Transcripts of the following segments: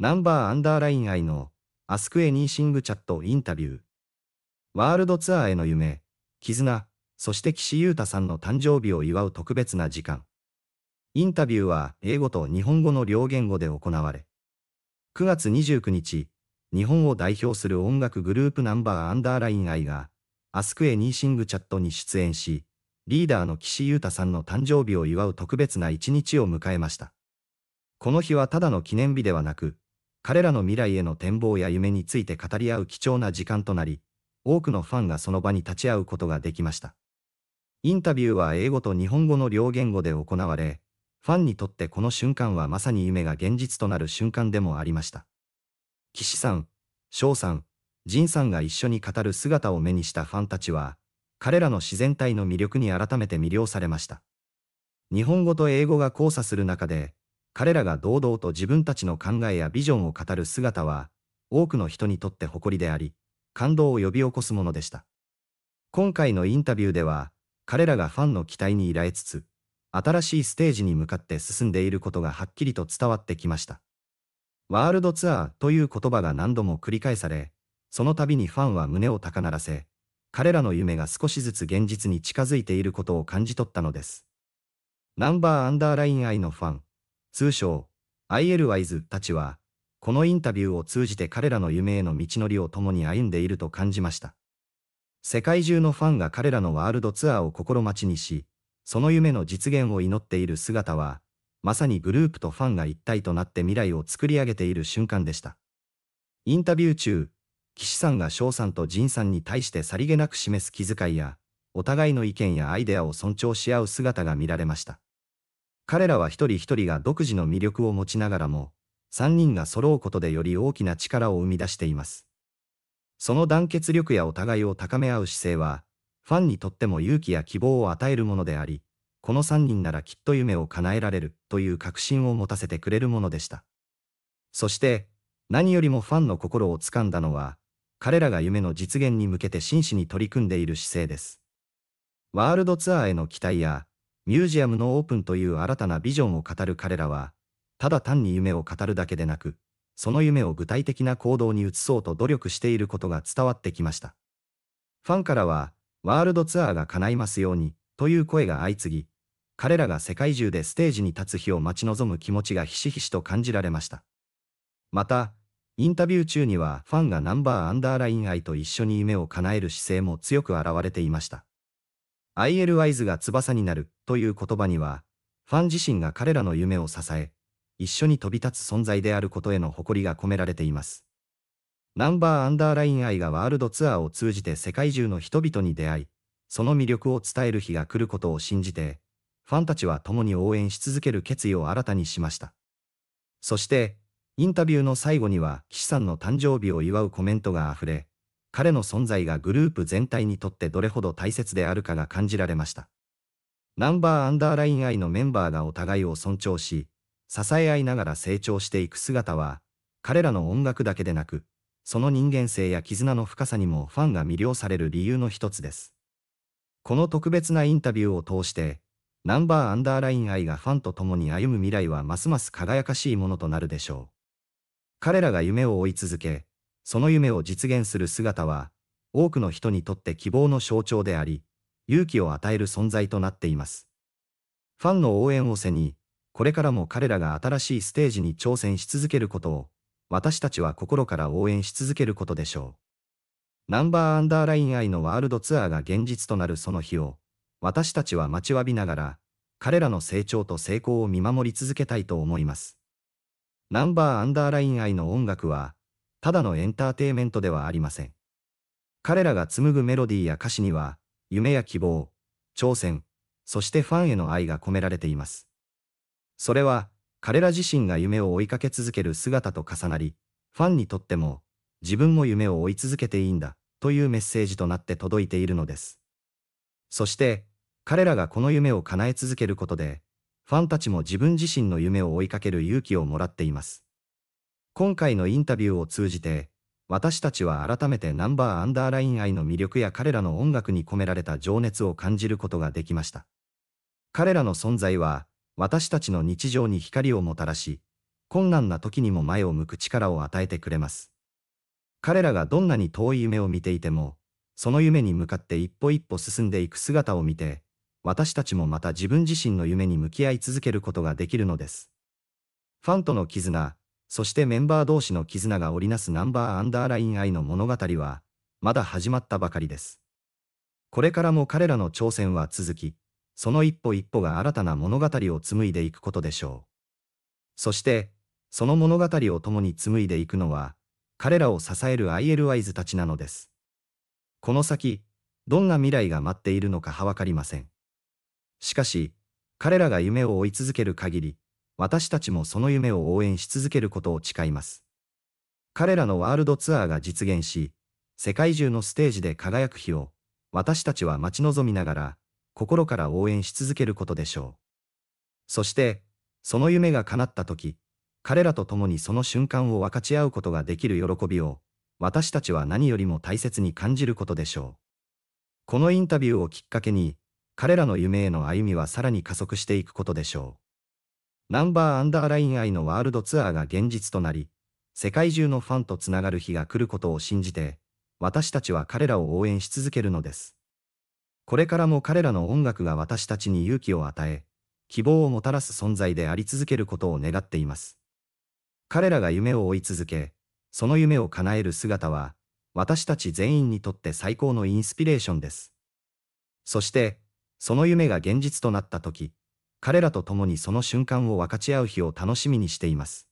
ナンバーアンダーライン愛のアスクエニーシングチャットインタビュー。ワールドツアーへの夢、絆、そして岸優太さんの誕生日を祝う特別な時間。インタビューは英語と日本語の両言語で行われ、9月29日、日本を代表する音楽グループナンバーアンダーライン愛が、アスクエニーシングチャットに出演し、リーダーの岸優太さんの誕生日を祝う特別な一日を迎えました。この日はただの記念日ではなく、彼らの未来への展望や夢について語り合う貴重な時間となり、多くのファンがその場に立ち会うことができました。インタビューは英語と日本語の両言語で行われ、ファンにとってこの瞬間はまさに夢が現実となる瞬間でもありました。岸さん、翔さん、仁さんが一緒に語る姿を目にしたファンたちは、彼らの自然体の魅力に改めて魅了されました。日本語と英語が交差する中で、彼らが堂々と自分たちの考えやビジョンを語る姿は、多くの人にとって誇りであり、感動を呼び起こすものでした。今回のインタビューでは、彼らがファンの期待に依頼つつ、新しいステージに向かって進んでいることがはっきりと伝わってきました。ワールドツアーという言葉が何度も繰り返され、その度にファンは胸を高鳴らせ、彼らの夢が少しずつ現実に近づいていることを感じ取ったのです。ナンバーアンダーラインアイのファン、通称、IL ワイズたちは、このインタビューを通じて彼らの夢への道のりを共に歩んでいると感じました。世界中のファンが彼らのワールドツアーを心待ちにし、その夢の実現を祈っている姿は、まさにグループとファンが一体となって未来を作り上げている瞬間でした。インタビュー中、岸さんが翔さんと仁さんに対してさりげなく示す気遣いや、お互いの意見やアイデアを尊重し合う姿が見られました。彼らは一人一人が独自の魅力を持ちながらも、三人が揃うことでより大きな力を生み出しています。その団結力やお互いを高め合う姿勢は、ファンにとっても勇気や希望を与えるものであり、この3人ならきっと夢を叶えられるという確信を持たせてくれるものでした。そして、何よりもファンの心をつかんだのは、彼らが夢の実現に向けて真摯に取り組んでいる姿勢です。ワールドツアーへの期待や、ミュージアムのオープンという新たなビジョンを語る彼らは、ただ単に夢を語るだけでなく、その夢を具体的な行動に移そうと努力していることが伝わってきました。ファンからは、ワールドツアーが叶いますように、という声が相次ぎ、彼らが世界中でステージに立つ日を待ち望む気持ちがひしひしと感じられました。また、インタビュー中にはファンがナンバーアンダーライン愛と一緒に夢を叶える姿勢も強く現れていました。IL ワイズが翼になるという言葉には、ファン自身が彼らの夢を支え、一緒に飛び立つ存在であることへの誇りが込められています。ナンバーアンダーライン愛がワールドツアーを通じて世界中の人々に出会い、その魅力を伝える日が来ることを信じて、ファンたちは共に応援し続ける決意を新たにしました。そして、インタビューの最後には岸さんの誕生日を祝うコメントが溢れ、彼の存在がグループ全体にとってどれほど大切であるかが感じられました。ナンバーアンダーライン愛のメンバーがお互いを尊重し、支え合いながら成長していく姿は、彼らの音楽だけでなく、その人間性や絆の深さにもファンが魅了される理由の一つです。この特別なインタビューを通して、ナンバーアンダーライン愛がファンと共に歩む未来はますます輝かしいものとなるでしょう。彼らが夢を追い続け、その夢を実現する姿は、多くの人にとって希望の象徴であり、勇気を与える存在となっています。ファンの応援を背に、これからも彼らが新しいステージに挑戦し続けることを、私たちは心から応援し続けることでしょう。ナンバーアンダーライン愛のワールドツアーが現実となるその日を、私たちは待ちわびながら、彼らの成長と成功を見守り続けたいと思います。ナンバーアンダーライン愛の音楽は、ただのエンターテイメントではありません。彼らが紡ぐメロディーや歌詞には、夢や希望、挑戦、そしてファンへの愛が込められています。それは、彼ら自身が夢を追いかけ続ける姿と重なり、ファンにとっても、自分も夢を追い続けていいんだ、というメッセージとなって届いているのです。そして、彼らがこの夢を叶え続けることで、ファンたちも自分自身の夢を追いかける勇気をもらっています。今回のインタビューを通じて、私たちは改めてナンバーアンダーライン愛の魅力や彼らの音楽に込められた情熱を感じることができました。彼らの存在は、私たちの日常に光をもたらし、困難な時にも前を向く力を与えてくれます。彼らがどんなに遠い夢を見ていても、その夢に向かって一歩一歩進んでいく姿を見て、私たちもまた自分自身の夢に向き合い続けることができるのです。ファンとの絆、そしてメンバー同士の絆が織りなすナンバーアンダーライン愛の物語は、まだ始まったばかりです。これからも彼らの挑戦は続き、その一歩一歩が新たな物語を紡いでいくことでしょう。そして、その物語を共に紡いでいくのは、彼らを支える IL ワイズたちなのです。この先、どんな未来が待っているのかはわかりません。しかし、彼らが夢を追い続ける限り、私たちもその夢を応援し続けることを誓います。彼らのワールドツアーが実現し、世界中のステージで輝く日を、私たちは待ち望みながら、心から応援し続けることでしょう。そして、その夢が叶った時、彼らと共にその瞬間を分かち合うことができる喜びを、私たちは何よりも大切に感じることでしょう。このインタビューをきっかけに、彼らの夢への歩みはさらに加速していくことでしょう。ナンバーアンダーライン愛のワールドツアーが現実となり、世界中のファンとつながる日が来ることを信じて、私たちは彼らを応援し続けるのです。これからも彼らの音楽が私たちに勇気を与え、希望をもたらす存在であり続けることを願っています。彼らが夢を追い続け、その夢を叶える姿は、私たち全員にとって最高のインスピレーションです。そして、その夢が現実となった時、彼らと共にその瞬間を分かち合う日を楽しみにしています。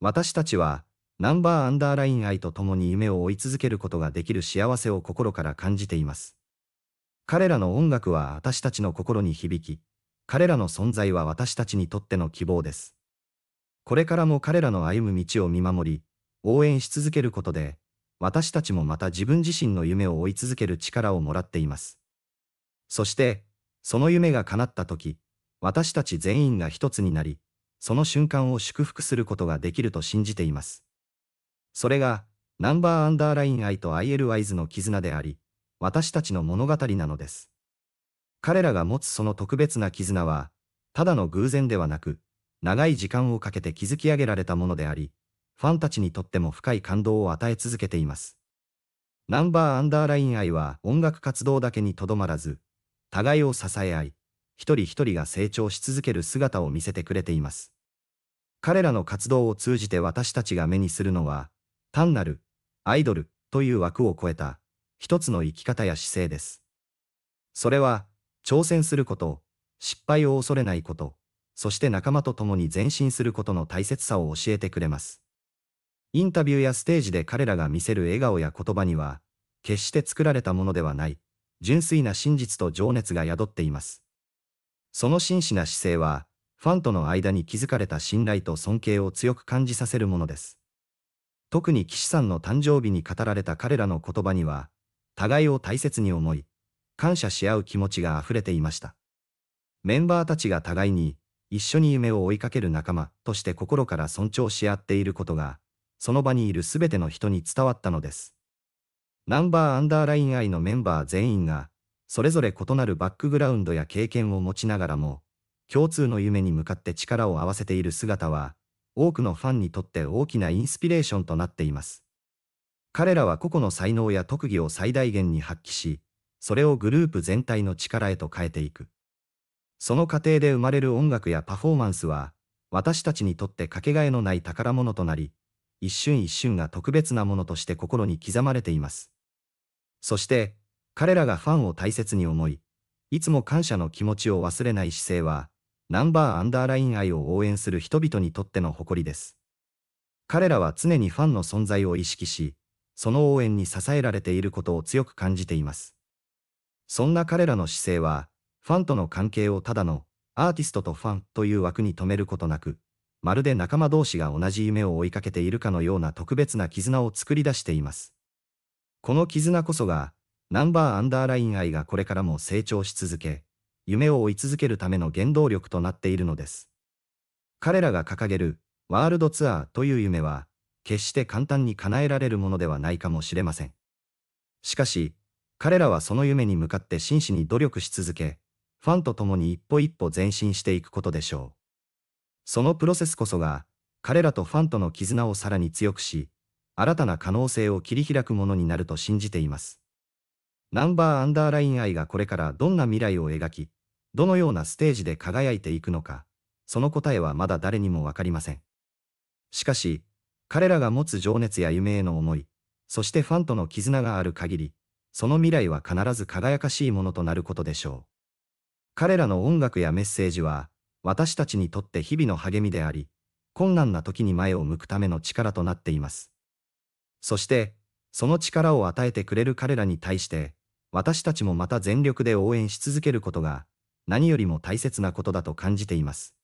私たちは、ナンバーアンダーライン愛と共に夢を追い続けることができる幸せを心から感じています。彼らの音楽は私たちの心に響き、彼らの存在は私たちにとっての希望です。これからも彼らの歩む道を見守り、応援し続けることで、私たちもまた自分自身の夢を追い続ける力をもらっています。そして、その夢が叶った時、私たち全員が一つになり、その瞬間を祝福することができると信じています。それが、ナンバーアンダーライン愛と IL ワイズの絆であり、私たちの物語なのです。彼らが持つその特別な絆は、ただの偶然ではなく、長い時間をかけて築き上げられたものであり、ファンたちにとっても深い感動を与え続けています。ナンバーアンダーライン愛は音楽活動だけにとどまらず、互いを支え合い、一人一人が成長し続ける姿を見せてくれています。彼らの活動を通じて私たちが目にするのは、単なるアイドルという枠を超えた一つの生き方や姿勢です。それは、挑戦すること、失敗を恐れないこと、そして仲間と共に前進することの大切さを教えてくれます。インタビューやステージで彼らが見せる笑顔や言葉には、決して作られたものではない、純粋な真実と情熱が宿っています。その真摯な姿勢は、ファンとの間に築かれた信頼と尊敬を強く感じさせるものです。特に岸さんの誕生日に語られた彼らの言葉には、互いを大切に思い、感謝し合う気持ちが溢れていました。メンバーたちが互いに、一緒に夢を追いかける仲間として心から尊重し合っていることが、その場にいるすべての人に伝わったのです。ナンバーアンダーライン愛のメンバー全員が、それぞれ異なるバックグラウンドや経験を持ちながらも、共通の夢に向かって力を合わせている姿は、多くのファンにとって大きなインスピレーションとなっています。彼らは個々の才能や特技を最大限に発揮し、それをグループ全体の力へと変えていく。その過程で生まれる音楽やパフォーマンスは、私たちにとってかけがえのない宝物となり、一瞬一瞬が特別なものとして心に刻まれています。そして、彼らがファンを大切に思い、いつも感謝の気持ちを忘れない姿勢は、ナンバーアンダーライン愛を応援する人々にとっての誇りです。彼らは常にファンの存在を意識し、その応援に支えられていることを強く感じています。そんな彼らの姿勢は、ファンとの関係をただのアーティストとファンという枠に留めることなく、まるで仲間同士が同じ夢を追いかけているかのような特別な絆を作り出しています。この絆こそが、ナンバーアンダーライン愛がこれからも成長し続け、夢を追い続けるための原動力となっているのです。彼らが掲げるワールドツアーという夢は、決して簡単に叶えられるものではないかもしれません。しかし、彼らはその夢に向かって真摯に努力し続け、ファンと共に一歩一歩前進していくことでしょう。そのプロセスこそが、彼らとファンとの絆をさらに強くし、新たな可能性を切り開くものになると信じています。ナンバーアンダーライン愛がこれからどんな未来を描き、どのようなステージで輝いていくのか、その答えはまだ誰にもわかりません。しかし、彼らが持つ情熱や夢への思い、そしてファンとの絆がある限り、その未来は必ず輝かしいものとなることでしょう。彼らの音楽やメッセージは、私たちにとって日々の励みであり、困難な時に前を向くための力となっています。そして、その力を与えてくれる彼らに対して、私たちもまた全力で応援し続けることが、何よりも大切なことだと感じています。